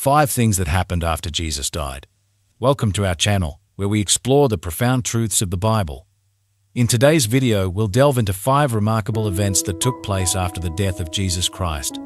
Five things that happened after Jesus died. Welcome to our channel, where we explore the profound truths of the Bible. In today's video, we'll delve into five remarkable events that took place after the death of Jesus Christ.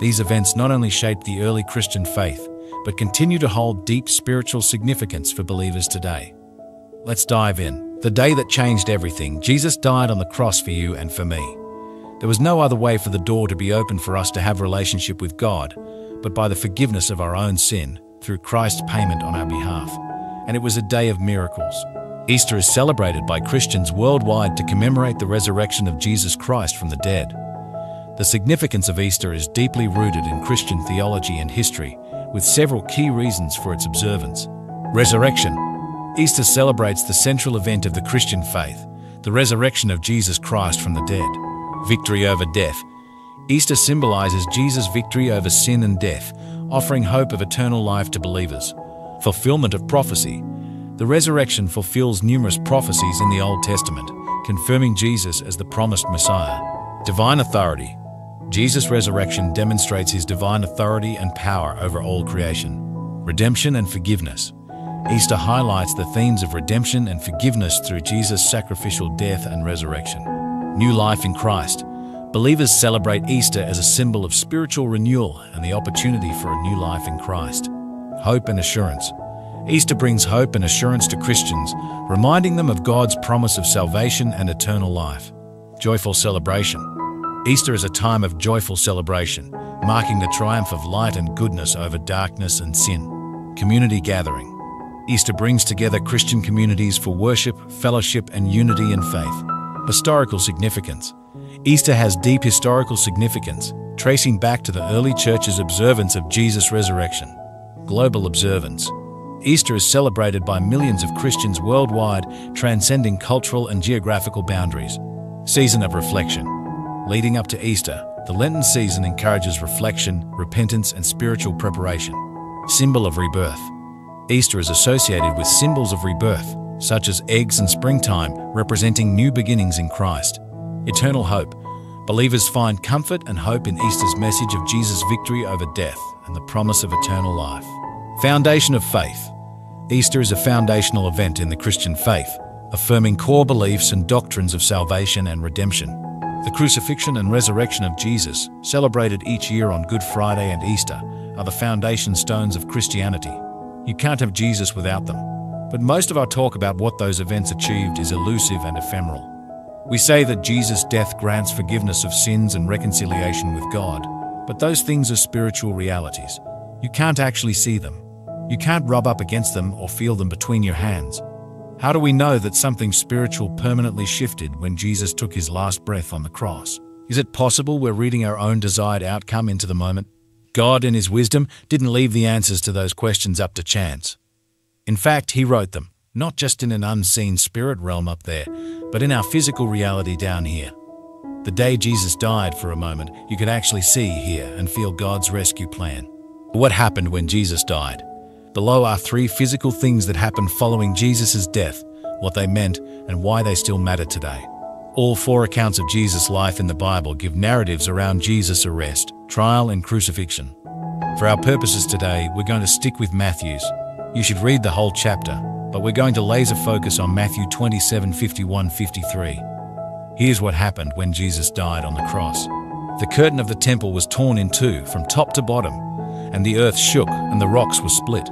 These events not only shaped the early Christian faith, but continue to hold deep spiritual significance for believers today. Let's dive in. The day that changed everything, Jesus died on the cross for you and for me. There was no other way for the door to be opened for us to have relationship with God, but by the forgiveness of our own sin through Christ's payment on our behalf. And it was a day of miracles. Easter is celebrated by Christians worldwide to commemorate the resurrection of Jesus Christ from the dead. The significance of Easter is deeply rooted in Christian theology and history, with several key reasons for its observance. Resurrection Easter celebrates the central event of the Christian faith, the resurrection of Jesus Christ from the dead. Victory over death Easter symbolizes Jesus' victory over sin and death, offering hope of eternal life to believers. Fulfillment of prophecy. The resurrection fulfills numerous prophecies in the Old Testament, confirming Jesus as the promised Messiah. Divine authority. Jesus' resurrection demonstrates his divine authority and power over all creation. Redemption and forgiveness. Easter highlights the themes of redemption and forgiveness through Jesus' sacrificial death and resurrection. New life in Christ. Believers celebrate Easter as a symbol of spiritual renewal and the opportunity for a new life in Christ. Hope and assurance. Easter brings hope and assurance to Christians, reminding them of God's promise of salvation and eternal life. Joyful celebration. Easter is a time of joyful celebration, marking the triumph of light and goodness over darkness and sin. Community gathering. Easter brings together Christian communities for worship, fellowship, and unity in faith. Historical significance. Easter has deep historical significance, tracing back to the early church's observance of Jesus' resurrection. Global observance. Easter is celebrated by millions of Christians worldwide, transcending cultural and geographical boundaries. Season of reflection. Leading up to Easter, the Lenten season encourages reflection, repentance, and spiritual preparation. Symbol of rebirth. Easter is associated with symbols of rebirth, such as eggs and springtime, representing new beginnings in Christ. Eternal hope. Believers find comfort and hope in Easter's message of Jesus' victory over death and the promise of eternal life. Foundation of faith. Easter is a foundational event in the Christian faith, affirming core beliefs and doctrines of salvation and redemption. The crucifixion and resurrection of Jesus, celebrated each year on Good Friday and Easter, are the foundation stones of Christianity. You can't have Jesus without them. But most of our talk about what those events achieved is elusive and ephemeral. We say that Jesus' death grants forgiveness of sins and reconciliation with God, but those things are spiritual realities. You can't actually see them. You can't rub up against them or feel them between your hands. How do we know that something spiritual permanently shifted when Jesus took his last breath on the cross? Is it possible we're reading our own desired outcome into the moment? God, in his wisdom, didn't leave the answers to those questions up to chance. In fact, he wrote them, not just in an unseen spirit realm up there, but in our physical reality down here. The day Jesus died for a moment, you could actually see, hear, and feel God's rescue plan. What happened when Jesus died? Below are three physical things that happened following Jesus' death, what they meant, and why they still matter today. All four accounts of Jesus' life in the Bible give narratives around Jesus' arrest, trial, and crucifixion. For our purposes today, we're going to stick with Matthew's. You should read the whole chapter, but we're going to laser focus on Matthew 27 51 53. Here's what happened when Jesus died on the cross. The curtain of the temple was torn in two from top to bottom, and the earth shook and the rocks were split.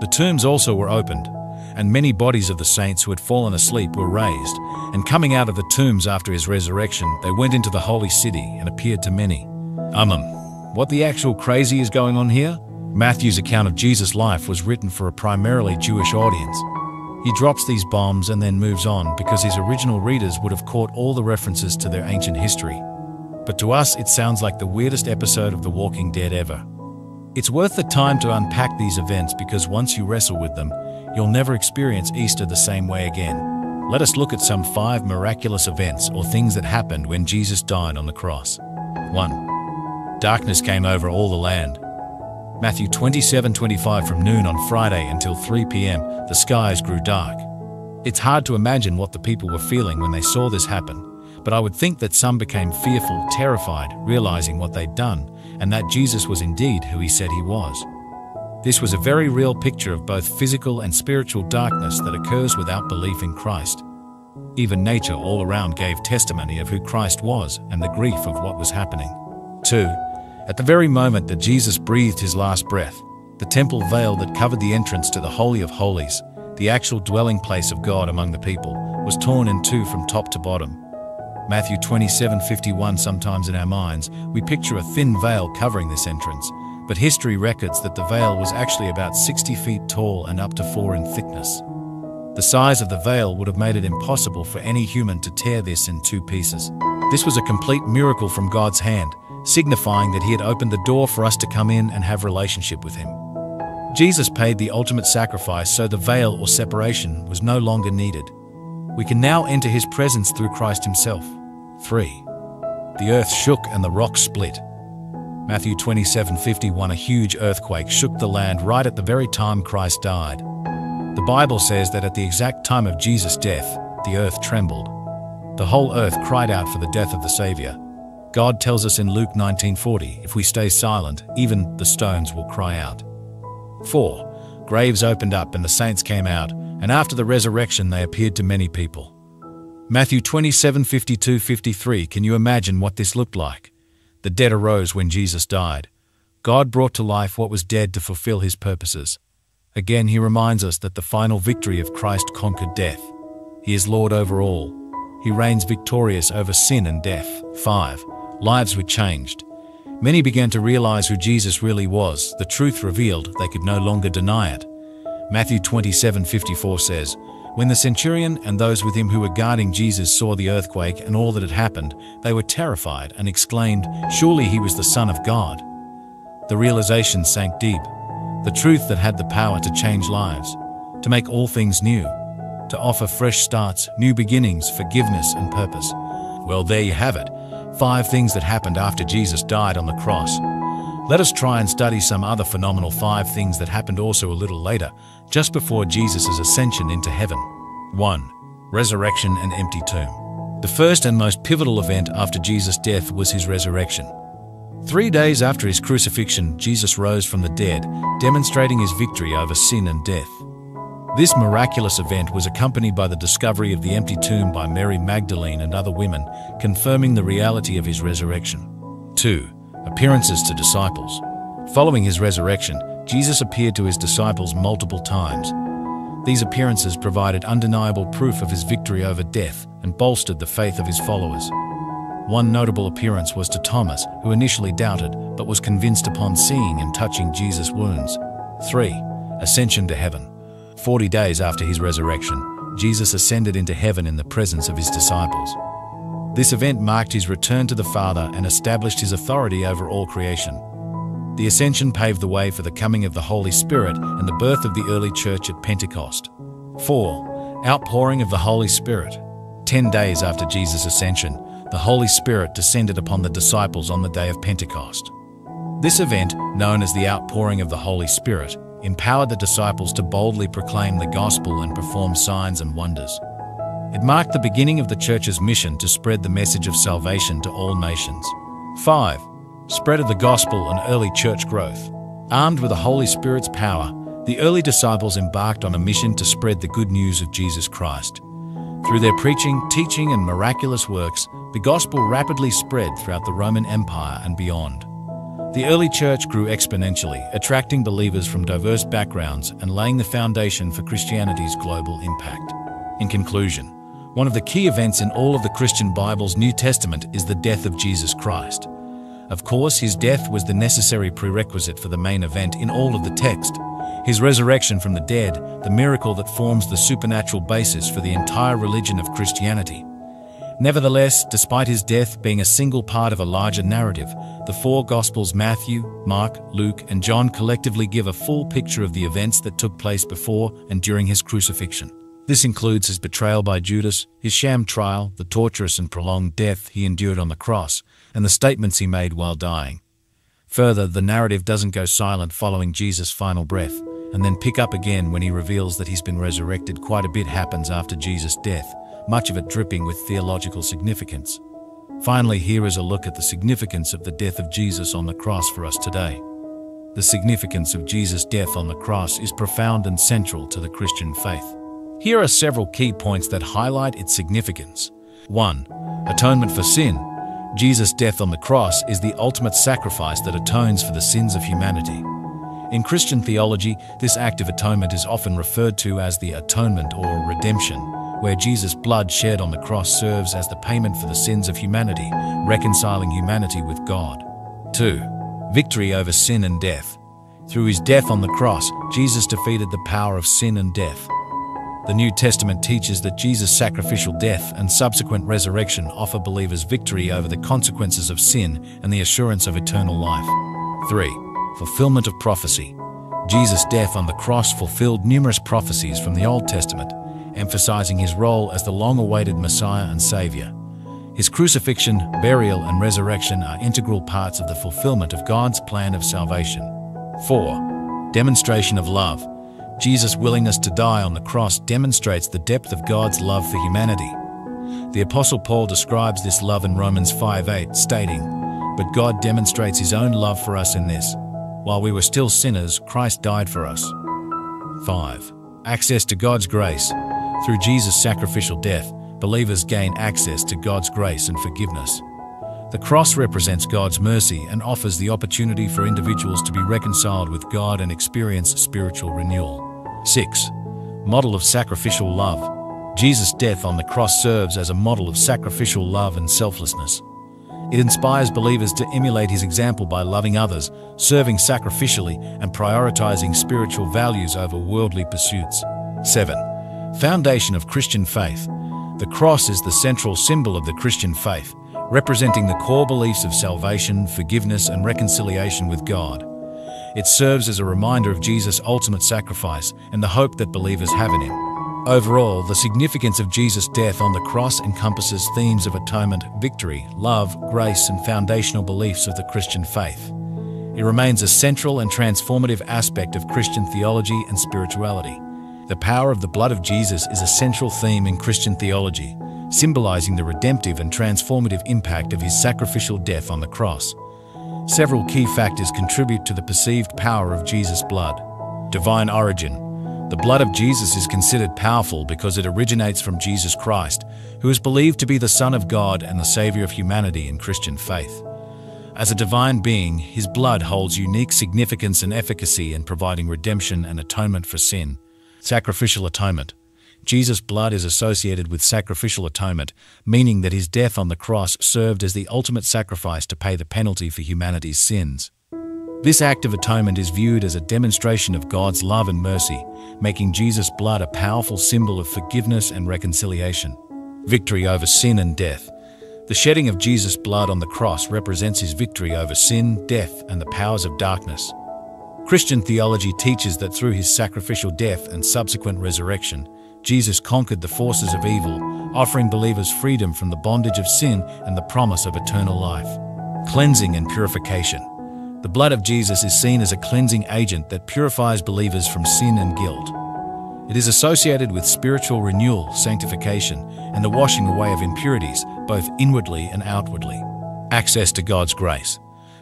The tombs also were opened, and many bodies of the saints who had fallen asleep were raised, and coming out of the tombs after his resurrection, they went into the holy city and appeared to many. Um, what the actual crazy is going on here? Matthew's account of Jesus' life was written for a primarily Jewish audience. He drops these bombs and then moves on because his original readers would have caught all the references to their ancient history. But to us, it sounds like the weirdest episode of The Walking Dead ever. It's worth the time to unpack these events because once you wrestle with them, you'll never experience Easter the same way again. Let us look at some five miraculous events or things that happened when Jesus died on the cross. 1. Darkness came over all the land. Matthew 27 25 From noon on Friday until 3 p.m., the skies grew dark. It's hard to imagine what the people were feeling when they saw this happen, but I would think that some became fearful, terrified, realizing what they'd done, and that Jesus was indeed who he said he was. This was a very real picture of both physical and spiritual darkness that occurs without belief in Christ. Even nature all around gave testimony of who Christ was and the grief of what was happening. 2. At the very moment that Jesus breathed his last breath, the temple veil that covered the entrance to the Holy of Holies, the actual dwelling place of God among the people, was torn in two from top to bottom. Matthew 27:51 sometimes in our minds, we picture a thin veil covering this entrance, but history records that the veil was actually about 60 feet tall and up to 4 in thickness. The size of the veil would have made it impossible for any human to tear this in two pieces. This was a complete miracle from God's hand, signifying that he had opened the door for us to come in and have relationship with him. Jesus paid the ultimate sacrifice so the veil or separation was no longer needed. We can now enter his presence through Christ himself. 3. The earth shook and the rocks split. Matthew 27:51 A huge earthquake shook the land right at the very time Christ died. The Bible says that at the exact time of Jesus' death, the earth trembled. The whole earth cried out for the death of the Savior. God tells us in Luke 19:40, if we stay silent, even the stones will cry out. 4. Graves opened up and the saints came out, and after the resurrection they appeared to many people. Matthew 27 52 53. Can you imagine what this looked like? The dead arose when Jesus died. God brought to life what was dead to fulfill his purposes. Again, he reminds us that the final victory of Christ conquered death. He is Lord over all. He reigns victorious over sin and death. 5. Lives were changed. Many began to realize who Jesus really was, the truth revealed, they could no longer deny it. Matthew 27:54 says, When the centurion and those with him who were guarding Jesus saw the earthquake and all that had happened, they were terrified and exclaimed, Surely he was the Son of God. The realization sank deep. The truth that had the power to change lives, to make all things new, to offer fresh starts, new beginnings, forgiveness, and purpose. Well, there you have it. Five things that happened after Jesus died on the cross. Let us try and study some other phenomenal five things that happened also a little later, just before Jesus' ascension into heaven. 1. Resurrection and empty tomb. The first and most pivotal event after Jesus' death was his resurrection. Three days after his crucifixion, Jesus rose from the dead, demonstrating his victory over sin and death. This miraculous event was accompanied by the discovery of the empty tomb by Mary Magdalene and other women, confirming the reality of his resurrection. 2. Appearances to disciples. Following his resurrection, Jesus appeared to his disciples multiple times. These appearances provided undeniable proof of his victory over death and bolstered the faith of his followers. One notable appearance was to Thomas, who initially doubted but was convinced upon seeing and touching Jesus' wounds. 3. Ascension to heaven. Forty days after his resurrection, Jesus ascended into heaven in the presence of his disciples. This event marked his return to the Father and established his authority over all creation. The ascension paved the way for the coming of the Holy Spirit and the birth of the early church at Pentecost. 4. Outpouring of the Holy Spirit. Ten days after Jesus' ascension, the Holy Spirit descended upon the disciples on the day of Pentecost. This event, known as the outpouring of the Holy Spirit, empowered the disciples to boldly proclaim the gospel and perform signs and wonders. It marked the beginning of the church's mission to spread the message of salvation to all nations. 5. Spread of the gospel and early church growth. Armed with the Holy Spirit's power, the early disciples embarked on a mission to spread the good news of Jesus Christ. Through their preaching, teaching, and miraculous works, the gospel rapidly spread throughout the Roman Empire and beyond. The early church grew exponentially, attracting believers from diverse backgrounds and laying the foundation for Christianity's global impact. In conclusion, one of the key events in all of the Christian Bible's New Testament is the death of Jesus Christ. Of course, his death was the necessary prerequisite for the main event in all of the text. His resurrection from the dead, the miracle that forms the supernatural basis for the entire religion of Christianity. Nevertheless, despite his death being a single part of a larger narrative, the four Gospels Matthew, Mark, Luke, and John collectively give a full picture of the events that took place before and during his crucifixion. This includes his betrayal by Judas, his sham trial, the torturous and prolonged death he endured on the cross, and the statements he made while dying. Further, the narrative doesn't go silent following Jesus' final breath, and then pick up again when he reveals that he's been resurrected. Quite a bit happens after Jesus' death, much of it dripping with theological significance. Finally, here is a look at the significance of the death of Jesus on the cross for us today. the significance of Jesus' death on the cross is profound and central to the Christian faith. Here are several key points that highlight its significance. 1. Atonement for sin. Jesus' death on the cross is the ultimate sacrifice that atones for the sins of humanity. In Christian theology, this act of atonement is often referred to as the atonement or redemption, where Jesus' blood shed on the cross serves as the payment for the sins of humanity, reconciling humanity with God. 2. Victory over sin and death. Through his death on the cross, Jesus defeated the power of sin and death. The New Testament teaches that Jesus' sacrificial death and subsequent resurrection offer believers victory over the consequences of sin and the assurance of eternal life. 3. Fulfillment of prophecy. Jesus' death on the cross fulfilled numerous prophecies from the Old Testament, emphasizing his role as the long-awaited Messiah and Savior. His crucifixion, burial, and resurrection are integral parts of the fulfillment of God's plan of salvation. 4. Demonstration of love. Jesus' willingness to die on the cross demonstrates the depth of God's love for humanity. The Apostle Paul describes this love in Romans 5:8, stating, But God demonstrates his own love for us in this. While we were still sinners, Christ died for us. 5. Access to God's grace. Through Jesus' sacrificial death, believers gain access to God's grace and forgiveness. The cross represents God's mercy and offers the opportunity for individuals to be reconciled with God and experience spiritual renewal. 6. Model of sacrificial love. Jesus' death on the cross serves as a model of sacrificial love and selflessness. It inspires believers to emulate his example by loving others, serving sacrificially, and prioritizing spiritual values over worldly pursuits. 7. Foundation of Christian faith. The cross is the central symbol of the Christian faith, representing the core beliefs of salvation, forgiveness, and reconciliation with God. It serves as a reminder of Jesus' ultimate sacrifice and the hope that believers have in him. Overall, the significance of Jesus' death on the cross encompasses themes of atonement, victory, love, grace, and foundational beliefs of the Christian faith. It remains a central and transformative aspect of Christian theology and spirituality. The power of the blood of Jesus is a central theme in Christian theology, symbolizing the redemptive and transformative impact of his sacrificial death on the cross. Several key factors contribute to the perceived power of Jesus' blood. Divine origin. The blood of Jesus is considered powerful because it originates from Jesus Christ, who is believed to be the Son of God and the Savior of humanity in Christian faith. As a divine being, his blood holds unique significance and efficacy in providing redemption and atonement for sin. Sacrificial atonement. Jesus' blood is associated with sacrificial atonement, meaning that his death on the cross served as the ultimate sacrifice to pay the penalty for humanity's sins. This act of atonement is viewed as a demonstration of God's love and mercy, making Jesus' blood a powerful symbol of forgiveness and reconciliation. Victory over sin and death. The shedding of Jesus' blood on the cross represents his victory over sin, death, and the powers of darkness. Christian theology teaches that through his sacrificial death and subsequent resurrection, Jesus conquered the forces of evil, offering believers freedom from the bondage of sin and the promise of eternal life. Cleansing and purification. The blood of Jesus is seen as a cleansing agent that purifies believers from sin and guilt. It is associated with spiritual renewal, sanctification, and the washing away of impurities, both inwardly and outwardly. Access to God's grace.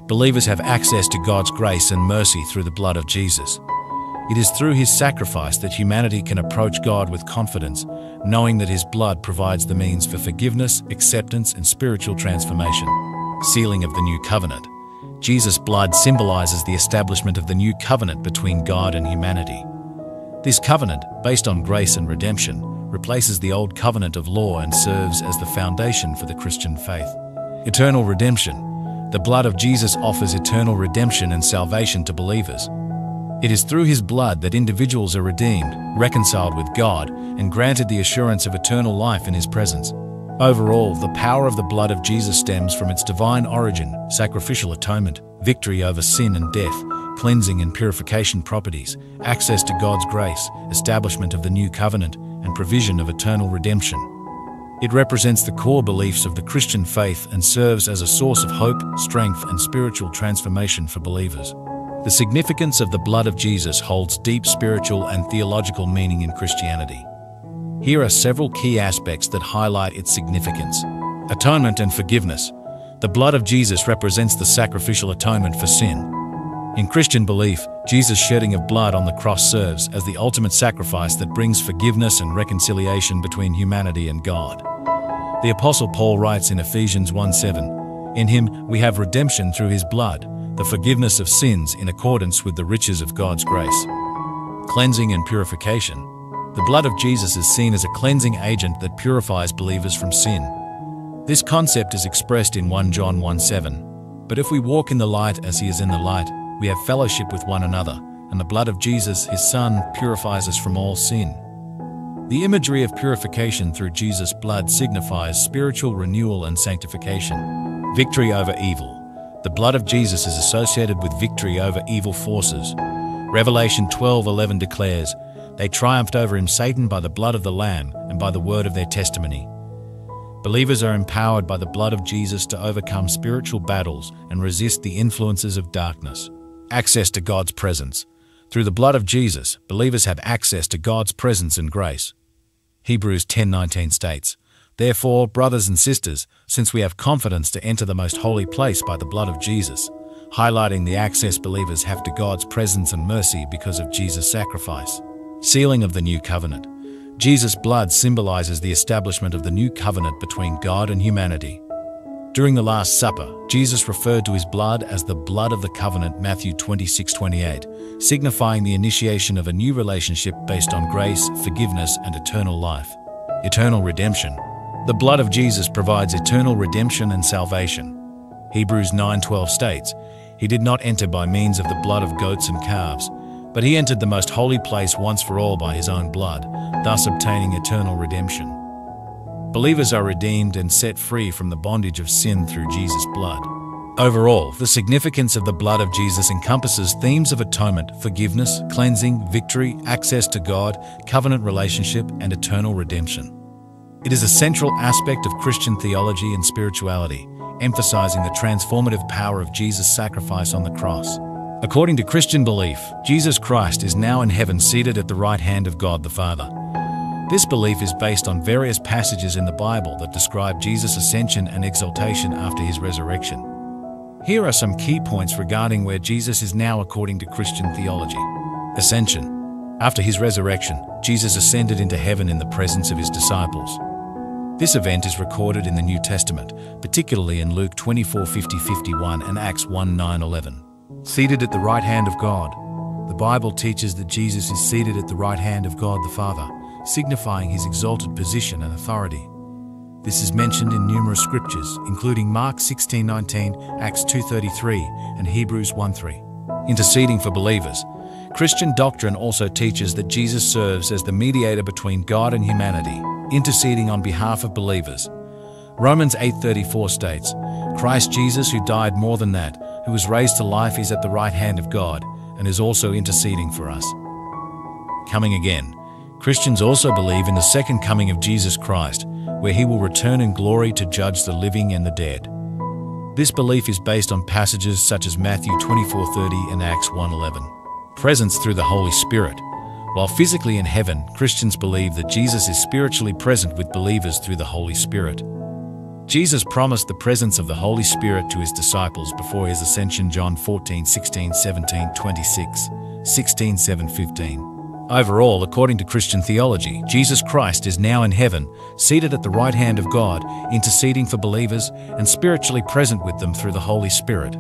Believers have access to God's grace and mercy through the blood of Jesus. It is through his sacrifice that humanity can approach God with confidence, knowing that his blood provides the means for forgiveness, acceptance, and spiritual transformation. Sealing of the New Covenant. Jesus' blood symbolizes the establishment of the new covenant between God and humanity. This covenant, based on grace and redemption, replaces the old covenant of law and serves as the foundation for the Christian faith. Eternal redemption. The blood of Jesus offers eternal redemption and salvation to believers. It is through his blood that individuals are redeemed, reconciled with God, and granted the assurance of eternal life in his presence. Overall, the power of the blood of Jesus stems from its divine origin, sacrificial atonement, victory over sin and death, cleansing and purification properties, access to God's grace, establishment of the new covenant, and provision of eternal redemption. It represents the core beliefs of the Christian faith and serves as a source of hope, strength, and spiritual transformation for believers. The significance of the blood of Jesus holds deep spiritual and theological meaning in Christianity. Here are several key aspects that highlight its significance. Atonement and forgiveness. The blood of Jesus represents the sacrificial atonement for sin. In Christian belief, Jesus' shedding of blood on the cross serves as the ultimate sacrifice that brings forgiveness and reconciliation between humanity and God. The Apostle Paul writes in Ephesians 1:7, In him we have redemption through his blood, the forgiveness of sins in accordance with the riches of God's grace. Cleansing and purification. The blood of Jesus is seen as a cleansing agent that purifies believers from sin. This concept is expressed in 1 John 1:7. But if we walk in the light as he is in the light, we have fellowship with one another, and the blood of Jesus, his Son, purifies us from all sin. The imagery of purification through Jesus' blood signifies spiritual renewal and sanctification. Victory over evil. The blood of Jesus is associated with victory over evil forces. Revelation 12:11 declares, They triumphed over him Satan by the blood of the Lamb and by the word of their testimony. Believers are empowered by the blood of Jesus to overcome spiritual battles and resist the influences of darkness access to God's presence. Through the blood of Jesus, believers have access to God's presence and grace. Hebrews 10:19 states, Therefore, brothers and sisters, since we have confidence to enter the most holy place by the blood of Jesus, highlighting the access believers have to God's presence and mercy because of Jesus' sacrifice. Sealing of the new covenant. Jesus' blood symbolizes the establishment of the new covenant between God and humanity. During the Last Supper, Jesus referred to his blood as the blood of the covenant Matthew 26:28, signifying the initiation of a new relationship based on grace, forgiveness, and eternal life. Eternal redemption. The blood of Jesus provides eternal redemption and salvation. Hebrews 9:12 states, He did not enter by means of the blood of goats and calves, but he entered the most holy place once for all by his own blood, thus obtaining eternal redemption. Believers are redeemed and set free from the bondage of sin through Jesus' blood. Overall, the significance of the blood of Jesus encompasses themes of atonement, forgiveness, cleansing, victory, access to God, covenant relationship, and eternal redemption. It is a central aspect of Christian theology and spirituality, emphasizing the transformative power of Jesus' sacrifice on the cross. According to Christian belief, Jesus Christ is now in heaven seated at the right hand of God the Father. This belief is based on various passages in the Bible that describe Jesus' ascension and exaltation after his resurrection. Here are some key points regarding where Jesus is now according to Christian theology. Ascension. After his resurrection, Jesus ascended into heaven in the presence of his disciples. This event is recorded in the New Testament, particularly in Luke 24 50 51 and Acts 1 9 11. Seated at the right hand of God. The Bible teaches that Jesus is seated at the right hand of God the Father signifying his exalted position and authority. This is mentioned in numerous scriptures, including Mark 16:19, Acts 2:33, and Hebrews 1:3. Interceding for believers. Christian doctrine also teaches that Jesus serves as the mediator between God and humanity, interceding on behalf of believers. Romans 8:34 states, Christ Jesus who died more than that, who was raised to life is at the right hand of God and is also interceding for us. Coming again. Christians also believe in the second coming of Jesus Christ, where he will return in glory to judge the living and the dead. This belief is based on passages such as Matthew 24:30 and Acts 1:11. Presence through the Holy Spirit. While physically in heaven, Christians believe that Jesus is spiritually present with believers through the Holy Spirit. Jesus promised the presence of the Holy Spirit to his disciples before his ascension John 14, 16, 17, 26, 16, 7, 15. Overall, according to Christian theology, Jesus Christ is now in heaven, seated at the right hand of God, interceding for believers and spiritually present with them through the Holy Spirit.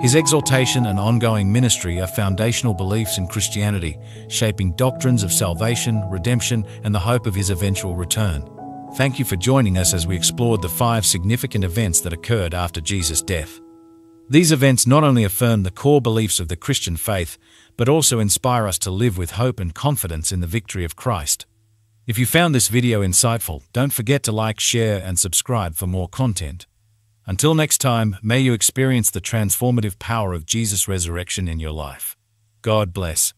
His exaltation and ongoing ministry are foundational beliefs in Christianity, shaping doctrines of salvation, redemption, and the hope of his eventual return. Thank you for joining us as we explored the five significant events that occurred after Jesus' death. These events not only affirm the core beliefs of the Christian faith, but also inspire us to live with hope and confidence in the victory of Christ. If you found this video insightful, don't forget to like, share, and subscribe for more content. Until next time, may you experience the transformative power of Jesus' resurrection in your life. God bless.